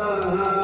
Abraham.